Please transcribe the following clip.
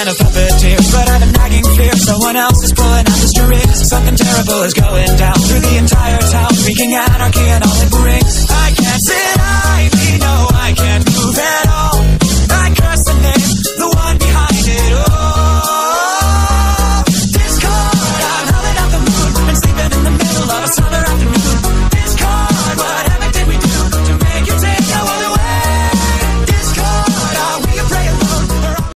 and a puppeteer. But I have a nagging fear someone else is pulling out the strings. Something terrible is going down through the entire town, freaking out.